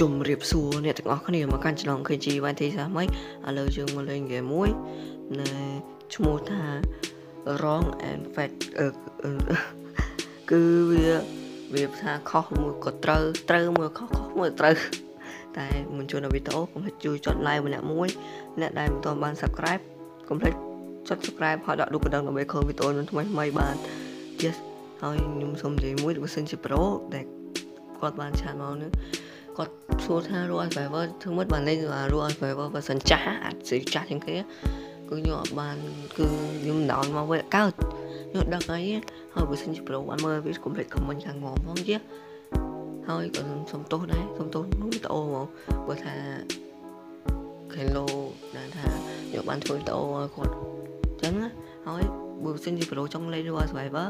ជំរាបសួរអ្នកទាំងអស់គ្នាមកកាន់ Channel KG បានទីសាថ្មីឥឡូវយើងមកលេងហ្គេមមួយនៅឈ្មោះថា Wrong and Fact អឺគឺវាវាថាខុសមួយក៏ត្រូវត្រូវមួយខុសខុសមួយត្រូវតែមុនចូលនៅវីដេអូកុំភ្លេចជួយចុច like ម្នាក់មួយអ្នកដែលមិនទាន់បាន Subscribe កុំភ្លេចចុច Subscribe ហើយដាក់រូបកណ្ដឹងដើម្បីឃើញវីដេអូថ្មីថ្មីបាន Yes ហើយខ្ញុំសូមនិយាយមួយបើសិនជា Pro ដែលគាត់បានឆានមកនឹង គាត់សួរថា Rule Survivor ធ្វើម៉េចបានលេងអា Rule Survivor បើសិនចាស់អាចសេចាស់ជាងគេគឺខ្ញុំអត់បានគឺខ្ញុំដោនមកវិញកើតខ្ញុំដឹងអីហើយបើសិនជា Pro បានមើលវាកុំភ្លេច comment ខាងងផងជាហើយក៏សុំទោសដែរសុំទោសក្នុងវីដេអូមកបើថា Hello ដែលថាខ្ញុំបានធ្វើវីដេអូឲ្យគាត់អញ្ចឹងហើយបើសិនជា Pro ចង់លេង Rule Survivor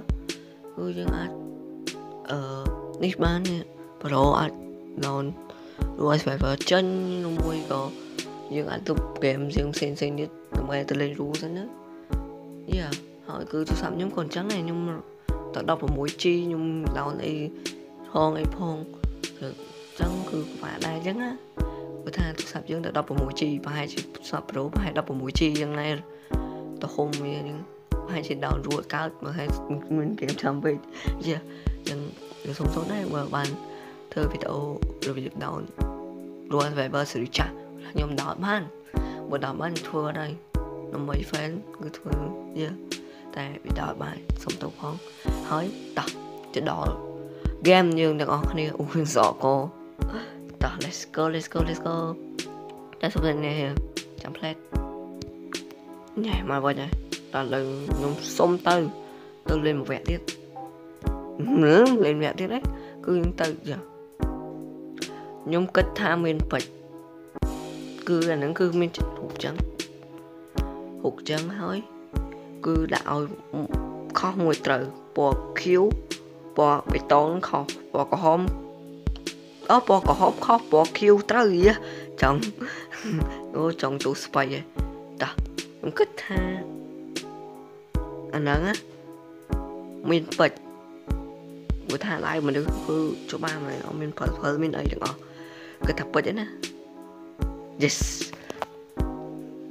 គឺយើងអាចអឺនេះបាននេះ Pro អាច down Rule Survivor ចេញមួយក៏យើងអាចទប់ហ្គេមយើងផ្សេងផ្សេងទៀតដើម្បីទៅលេង Rule សិនណាយ៉ាហើយគឺទូរស័ព្ទខ្ញុំក៏អញ្ចឹងដែរខ្ញុំទៅ 16G ខ្ញុំ down អីផងអីផងគឺអញ្ចឹងគឺពិបាកដែរអញ្ចឹងណាបើថាទូរស័ព្ទយើងទៅ 16G ប្រហែលជាទូរស័ព្ទ Pro ប្រហែល 16G អញ្ចឹងដែរទៅហុំវាអញ្ចឹងប្រហែលជា down រួចកើតមកហើយមានហ្គេមចាំពេកយ៉ាអញ្ចឹងខ្ញុំសុំទោសដែរបើបាន ធ្វើវីដេអូ review down រួច Viber series ចាស់ខ្ញុំដោតបានបើដោតបានធ្វើអត់ហើយដើម្បី fan គឺធ្វើយ៉ាតែវីដេអូបានសុំទោសផងហើយតោះទៅដល់ game យើងទាំងអស់គ្នាអូយើងសក់កតោះ let's go let's go let's go តែសុំតែនេះចាំផ្លែតញ៉ៃមកវិញហើយដល់លើខ្ញុំសុំទៅទៅលេងមួយ ខ្ញុំគិតថាមានបិចគឺអាហ្នឹងគឺមានរូបចឹងរូបចឹងហើយគឺដាក់ឲ្យខុសមួយត្រូវពណ៌ខៀវពណ៌បេតុងខុសពណ៌ក្រហមអូពណ៌ក្រហមខុសពណ៌ខៀវត្រូវយះចង់អូចង់ទូស្បៃហ៎តោះខ្ញុំគិតថាអាហ្នឹងមានពេជ្រព្រោះថាឡាយមនុស្សគឺច្បាស់មែនអត់មានផលផលមានអីទាំងអស់ គឺថាពេជ្រណា Yes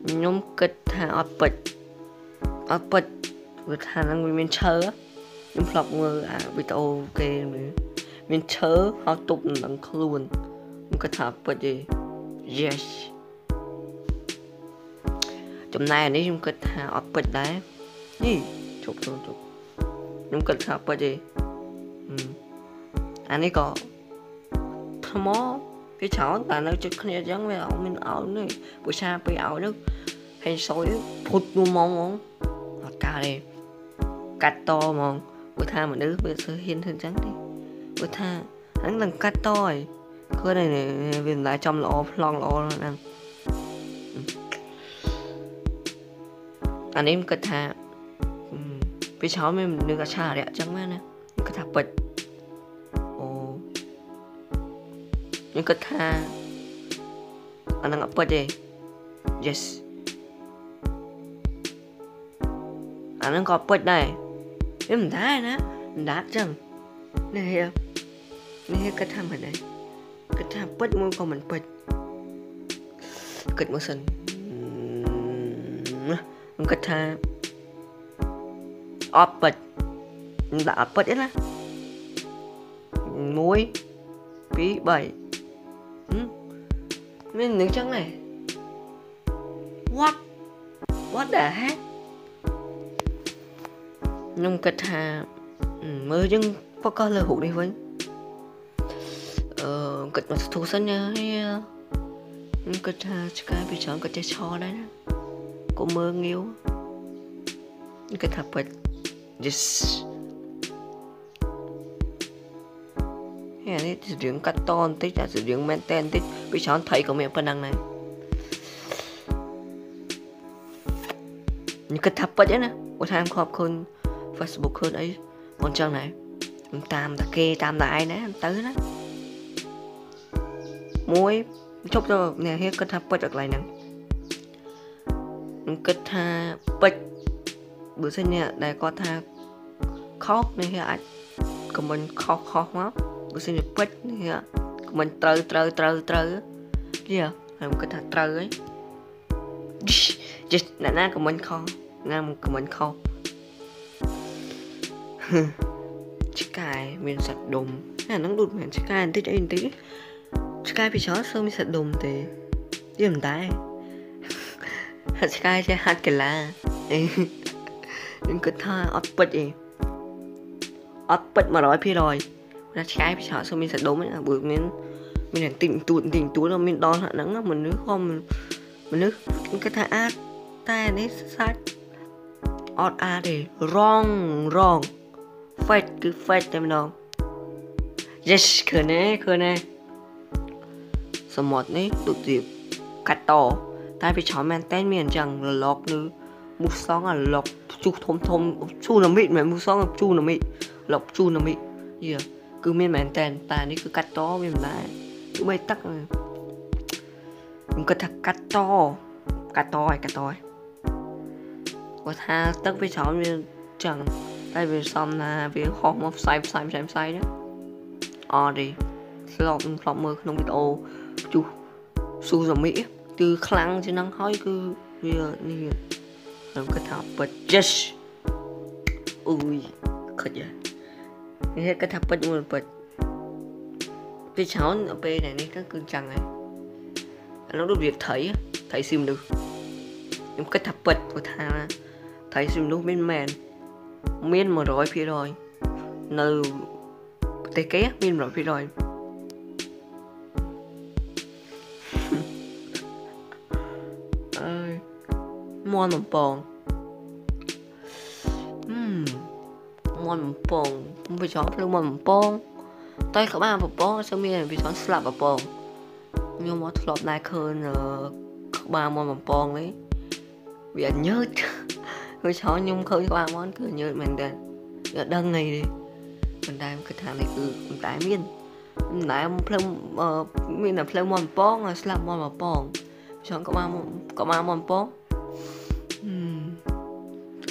ខ្ញុំគិតថាអត់ពេជ្រអត់ពេជ្រព្រោះថាហ្នឹងវាមានឈើខ្ញុំធ្លាប់មើលអាវីដេអូគេមានឈើហើយទប់នឹងខ្លួនខ្ញុំគិតថាពេជ្រទេ Yes ចំណែកនេះខ្ញុំគិតថាអត់ពេជ្រដែរនេះជប់ជប់ជប់ខ្ញុំគិតថាពេជ្រទេអានេះក៏ថ្ម វាច្រើនតែនៅចិត្តគ្នាអញ្ចឹងវាអត់មានឲ្យនេះពូឆាពេលឲ្យនោះហេងសយភុតនោះហ្មងហ្មងអត់កើតទេកាត់តហ្មងព្រោះថាមនុស្សវាសើហ៊ានធ្វើអញ្ចឹងទេព្រោះថាហ្នឹងនឹងកាត់តហើយឃើញហើយវាមិនដែរចំល្អប្លង់ល្អហ្នឹងអានេះគិតថាពេលច្រើនមានមនុស្សអាឆារៈអញ្ចឹងមែនណាគិតថាពេជ្រ ខ្ញុំគិតថាអានឹងអត់ពិតទេ yes អានឹងក៏ពិតដែរវាមិនដែរណាមិនដែរចឹងនេះនេះគិតថាមិនដែរគិតថាពិតមួយក៏មិនពិតគិតមកសិនខ្ញុំគិតថាអត់ពិតខ្ញុំដាក់អត់ពិតទេណា1 2 3 មាននឹងចឹងដែរ What What the heck ខ្ញុំគិតថាមើលយើងបកលើរូបនេះវិញអឺគិតមកស្ទុះសិនណាខ្ញុំគិតថាឆ្កែពីច្រើនក៏ចេះឆដែរណាកុំមើលងាវខ្ញុំគិតថាពិត yes ហេនេះស្រៀងកាត់តបន្តិចតែស្រៀងមែនតែបន្តិចពីច្រើនថៃក៏មានប៉ុណ្ណឹងដែរខ្ញុំគិតថាពិតណាឧទាហរណ៍ខប់ឃើញ Facebook ឃើញអីមិនចឹងដែរខ្ញុំតាមតាគេតាមតាឯងណាទៅណាមួយជប់ទៅអ្នកហេគិតថាពិតអត់កន្លែងហ្នឹងខ្ញុំគិតថាពិតបើសិនអ្នកដែលគាត់ថាខុសអ្នកហេអាចខមមិនខុសខុសមក បើសិនជាពេជ្រនេះខមមិនត្រូវត្រូវត្រូវត្រូវយាហើយខ្ញុំគិតថាត្រូវហើយចេះអ្នកណាក៏មិនខុសណាក៏មិនខុសឆ្កែមានសត្វដុំអាហ្នឹងដូចមិនឆ្កែបន្តិចអីបន្តិចឆ្កែពីច្រើនសើមានសត្វដុំទេយល់មិនដែរហាត់ឆ្កែចេះហាត់កីឡាអីខ្ញុំគិតថាអត់ពិតអីអត់ពិត100% ណាឆ្កែពីច្រើនសើមានសត្វដុំណាបើមានមានតែតិចតួចតិចតួចមានដល់ហ្នឹងមនុស្សក៏មនុស្សគេថាអាចតែនេះសាច់អត់អាចទេរងរង fake គឺ fake តែម្ដង yes ឃើញទេឃើញទេសមុទ្រនេះដូចជាកាត់តតែវាច្រើនមែនតែនមានអញ្ចឹងរលកឬមូសងអារលកជុះធំធំជូណាមីមិនមូសងជូណាមីលកជូណាមីយេ គឺមានមែនតែនតែនេះគឺកាត់តវាមិនដែរគឺបីទឹកខ្ញុំគិតថាកាត់តកាត់តហើយកាត់តហើយគាត់ថាទឹកវាច្រើនវាចឹងតែវាសំណាវាហោះមកផ្សាយផ្សាយផ្សាយផ្សាយណាអត់ទេធ្លាប់ធ្លាប់មើលក្នុងវីដេអូជុះស៊ូសាមីគឺខ្លាំងជាងហ្នឹងហើយគឺវានេះខ្ញុំគិតថាពិត yes អ៊ុយខិតយ៉ា នេះគិតថាពិតមួយពិតពីច្រើនពេលនេះគឺគឺចឹងហើយអានោះរបៀបថៃថៃស៊ីមនុស្សខ្ញុំគិតថាពិតព្រោះថាថៃស៊ីម មន់បំពងវាចង់ភ្លឺមន់បំពងតែក្បាលបំពងសឹងមានវាចង់ស្លាប់បំពងខ្ញុំមកធ្លាប់ដែរឃើញក្បាលមន់បំពងនេះវាញើតគឺច្រើនខ្ញុំឃើញក្បាលមន់គឺញើតមែនតើវាដឹងអីទេប៉ុន្តែគិតថានេះគឺប៉ុន្តែមានប៉ុន្តែផ្លូវមានតែផ្លូវមន់បំពងស្លាប់មន់បំពងច្រើនក្បាលក្បាលមន់បំពង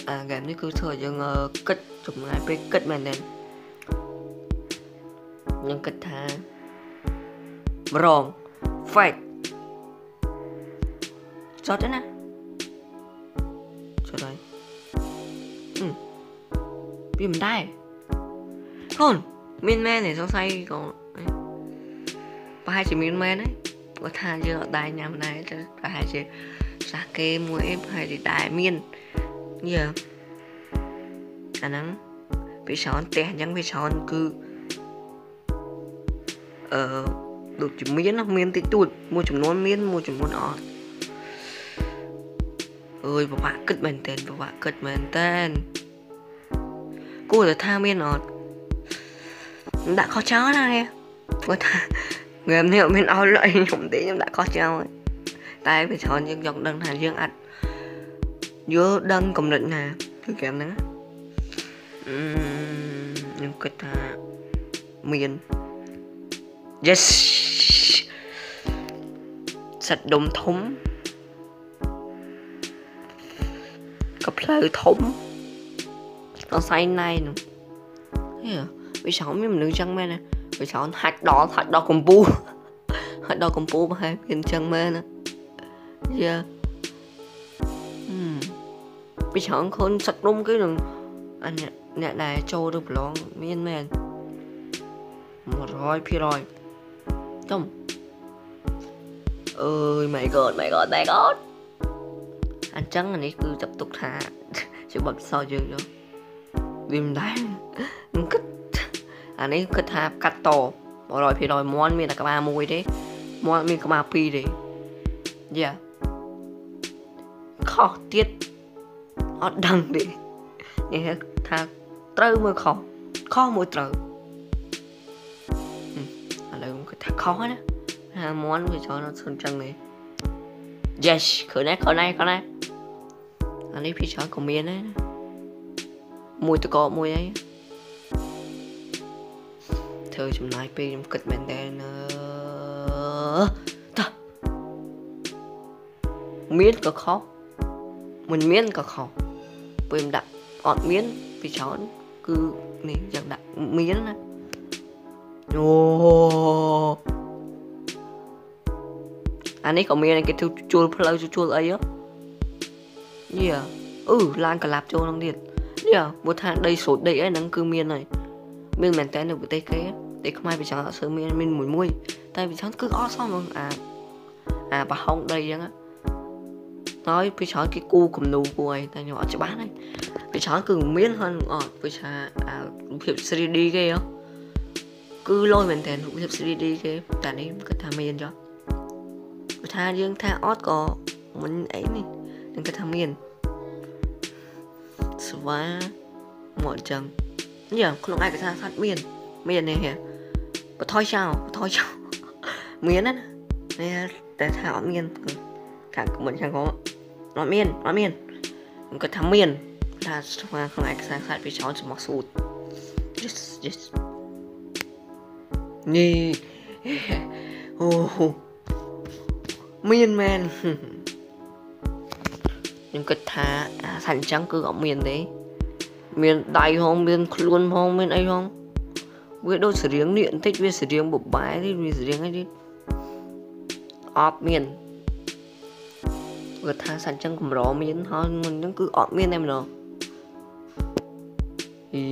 អាហ្គេមនេះគឺធ្វើឲ្យយើងគិត ចំណាយពេលគិតមែនទេខ្ញុំគិតថាម្រង fake ចត់ទេណាចត់ហើយវាមិនដែរកូនមានមែនទេសង្ស័យកូនប្រហែលជាមានមែនហើយគាត់ថាយើងអត់ដែរញ៉ាំដែរទៅប្រហែលជាសាគេមួយអីប្រហែលជាដែរមានយេ អាហ្នឹងវាច្រើនផ្ទះអញ្ចឹងវាច្រើនគឺអឺដូចជាមានណាមានតិចតួចមួយចំនួនមានមួយចំនួនអត់អើយពិបាកគិតមែនតើពិបាកគិតមែនតើគួរតែថាមានអត់ដាក់ខុសចោលណាគេគាត់ថាងើមនេះអត់មានឲ្យលុយខ្ញុំទេខ្ញុំដាក់ខុសចោលតែវាច្រើនយើងយកដឹងថាយើងអាចយល់ដឹងកម្រិតណាគឺគេហ្នឹងអឺ ខ្ញុំគិតថាមាន yes សត្វដុំធំក៏ផ្លូវធំអស័យណៃនោះហេវាច្រើនមានមនុស្សចឹងមែនណាវាច្រើនហាច់ដល់ហាច់ដល់កម្ពុជាហាច់ដល់កម្ពុជាប្រហែលមានចឹងមែនណាយ៉ាវាច្រើនខូនសត្វដុំគឺនឹងអាអ្នក អ្នកដែលចូលទៅប្រឡងមានមែន100%ចំអើយ my god my god my god អញ្ចឹងនេះគឺចាប់ទុកថាជាបទពិសោធន៍យើងយកវាមិនដែរខ្ញុំគិតអានេះគិតថាកាត់ត100%មន់មានតែក្បាលមួយទេមន់មានក្បាលពីរទេយ៉ាខុសទៀតអត់ដឹងទេនេះថា ត្រូវមើលខុសខុសមួយត្រូវថាខុសណាហាមន់វាច្រើនអត់ស្នចឹងទេ Yes ឃើញណាឃើញណាឃើញណាអានេះពីច្រើនក៏មានដែរមួយតកមួយអីធ្វើចំណាយពេលខ្ញុំគិតមែនតើតាមានក៏ខុសមិនមានក៏ខុសពេលខ្ញុំដាក់អត់មានពីច្រើន គឺនេះយ៉ាងដាក់មានណាអូអានេះក៏មានគេធ្វើជួលផ្លូវជួលអីហ៎យ៉ាអឺឡានកឡាប់ចូលនឹងទៀតយ៉ាបើថាដីស្រូចដីអីហ្នឹងគឺមានហើយមានមែនតើនៅប្រទេសគេតែខ្មែរវាចង់អត់សូវមានមានមួយមួយតែវាចង់គឺអត់សមអាអាប្រហោងដីអញ្ចឹង ហើយពីច្រើនគេគូគំនូគូអីតែខ្ញុំអត់ច្បាស់ទេពីច្រើនគឺមានហើយអត់ពីថាអារូបភាព 3D គេហ៎គឺលយមែនតើរូបភាព 3D គេតែនេះគាត់ថាមានចុះគាត់ថាយើងថាអត់ក៏មិនអីនេះនឹងគាត់ថាមានស្វាមកអញ្ចឹងយ៉ាក្នុងឯកសារថាមានមាននេះហ៎បថយចោលបថយចោលមានណានេះតែថាអត់មានខាងមិនខាងក៏ អត់មានអត់មានគាត់ថាមានថាស្វាក្នុងឯកសារខាត់ពីចោលស្មោះស៊ូត yes yes នេះអូមានមែនខ្ញុំគិតថាសាច់អញ្ចឹងគឺអត់មានទេមានដៃហងមានខ្លួនហងមានអីហងវាដូចសរៀងនេះបន្តិចវាសរៀងបបែនេះវាសរៀងអីនេះអត់មាន គាត់ថាសាច់ចឹងកម្រមានហើយមុនហ្នឹងគឺអត់មានតែម្ដងអី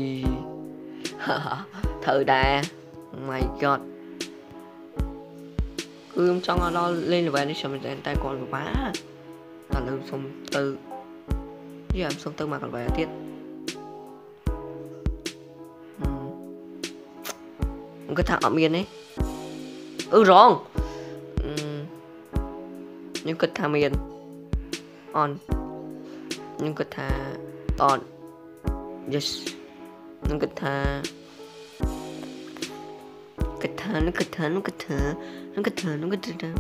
ត្រូវដែរ my god គឺខ្ញុំចង់ឲ្យដល់លេង level នេះខ្ញុំតែតែគាត់ពិបាកតែលើសុំទៅយ៉ាខ្ញុំសុំទៅមក level ទៀតគាត់ថាអត់មានទេអឺរងខ្ញុំគិតថាមាន អនខ្ញុំគិតថាអត់ yes ខ្ញុំគិតថាគិតថានឹងគិតថានឹងគិតថានឹងគិតថានឹងគិតថា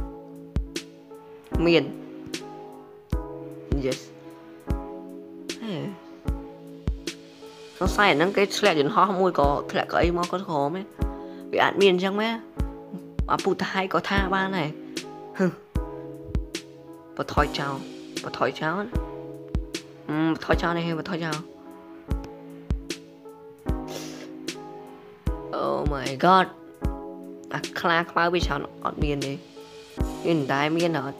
មាន yes ហេសង្ស័យហ្នឹងគេធ្លាក់យន្តហោះមួយក៏ធ្លាក់កៅអីមកក៏ក្រមឯងវាអាចមានអញ្ចឹងមែនអាពុទ្ធហៃក៏ថាបានដែរបថយចោល បថយចោលអឺបថយចោលនេះបថយចោល Oh my god អាខ្លាខ្មៅវាច្រើនអត់មានទេមានតែមានអត់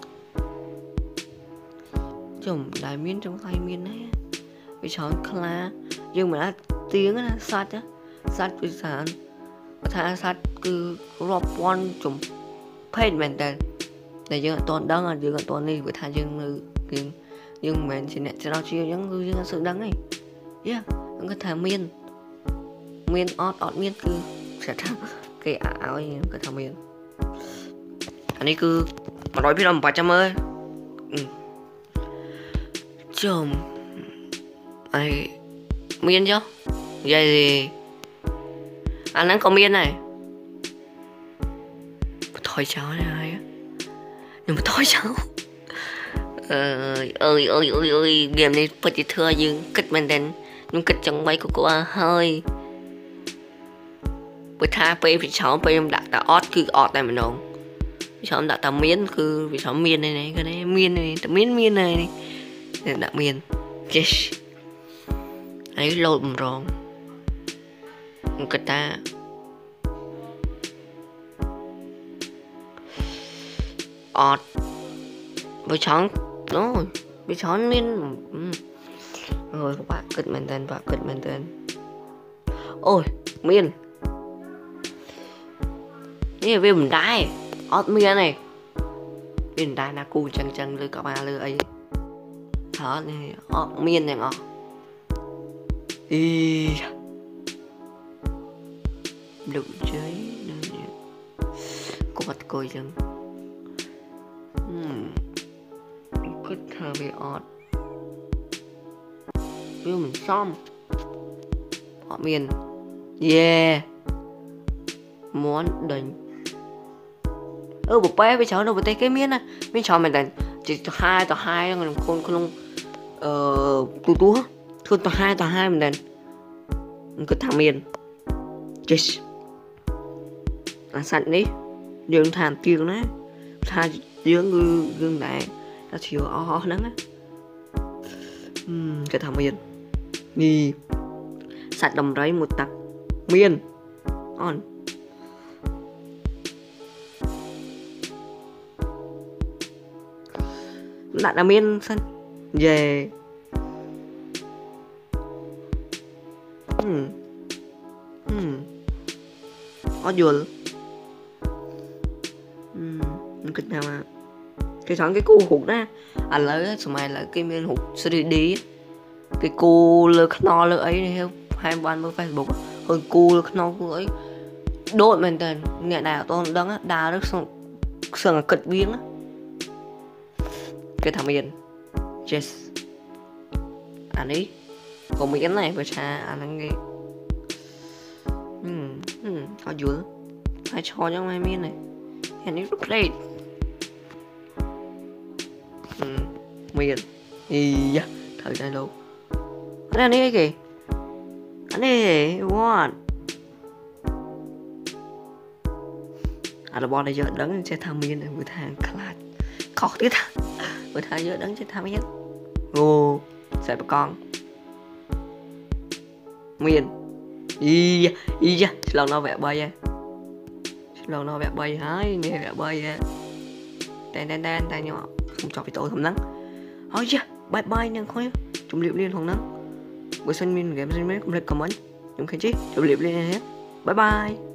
ចំតែមានចង់ស្អីមានណាវាច្រើនខ្លាយើងមិនអាចទៀងណាសាច់សាច់វាច្រើនថាសត្វគឺរាប់ពាន់ចំភេទមែនតើតែយើងអត់ទាន់ដឹងយើងអត់ទាន់នេះព្រោះថាយើងនៅ យើងយើងមិនមែនជាអ្នកច្រោះជាអញ្ចឹងគឺយើងអត់សូវដឹងទេយ៉ាខ្ញុំគាត់ថាមានមានអត់អត់មានគឺស្ថាគេឲ្យគាត់ថាមានអានេះគឺ100% អំបាច់ចាំមើលចំអីមានចុះនិយាយអាហ្នឹងក៏មានដែរបថយចោលហើយខ្ញុំបថយចោលអើយអើយអើយអើយអើយហ្គេមនេះពិតជាធ្វើឲ្យយើងគិតមែនទេខ្ញុំគិតចង់វាយកកអហើយបើថាពេលវាច្រើនពេលខ្ញុំដាក់តែអត់គឺអត់តែម្ដងវាច្រើនដាក់តែមាន គឺវាច្រើនមាននេះគឺនេះមាននេះតែមានមាននេះដាក់មាន yes ហើយលោតបំរងគាត់ថាអត់បើចង់ អូវាច្រើនមានអូយបាក់គិតមែនតើបាក់គិតមែនតើអូយមាននេះវាមិនដែរអត់មានទេវាមិនដែរណាគូចឹងចឹងលើកបាលើអីថតនេះអត់មានទាំងអស់អីលោកជ័យគាត់គួយចឹងគិត ថាវាអត់វាមិនសមអត់មានយេមន់ដេញអឺបបែវាច្រើននៅប្រទេសគេមានណាមានច្រើនមែនតើជាទៅហាយទៅហាយក្នុងខ្លួនក្នុងអឺទូទូធ្វើទៅហាយទៅហាយមែនតើគិតថាមាន yes អាសាច់នេះយើងថាទៀងណាថាយើងគឺយើងដែរ ថាជ្រាវអស់អស់ហ្នឹងណាគេថាមាននេះសាច់ដំរីមួយតាក់មានអនដាក់តែ មានសិនយេហឹមហឹមអត់យល់ហឹមមិនគិតថាមកគេចង់គេគូរូបណាឥឡូវសម័យឥឡូវគេមានរូប 3D គេគូលើខ្នល់លើអីនេះហែមបានមើល Facebook ហើយគូលើខ្នល់គូអីដូចមែនតើអ្នកដែលអត់តដឹងដើរទៅក្នុងខ្សឹងអាគិតវៀងគេថាមាន yes អានេះក៏មានដែរព្រោះថាអាហ្នឹងគេហឹមហឹមអត់យល់ ហើយឈរយ៉ាងម៉េចមានដែរអានេះ plate ហឹមមានអីយ៉ាត្រូវដែរលោកអានេះអីគេអានេះ what អារបស់ដែលយើងដឹងចេះថាមានមើលថាខ្លាចខុសទៀតមើលថាយើងដឹងចេះថាមានអូខ្សែបកង់មានអីអីយ៉ាឆ្លងដល់វគ្គ3ហើយឆ្លងដល់វគ្គ3ហើយនេះវគ្គ3ហើយតែតែតែតែខ្ញុំ ខ្ញុំចប់វីដេអូធំហ្នឹងហើយយ៉ាបាយបាយនឹងខុយជម្រាបលាក្នុងហ្នឹងបើសិនមានហ្គេមផ្សេងៗកុំភ្លេចខមមិនខ្ញុំឃើញជីជម្រាបលាបាយបាយ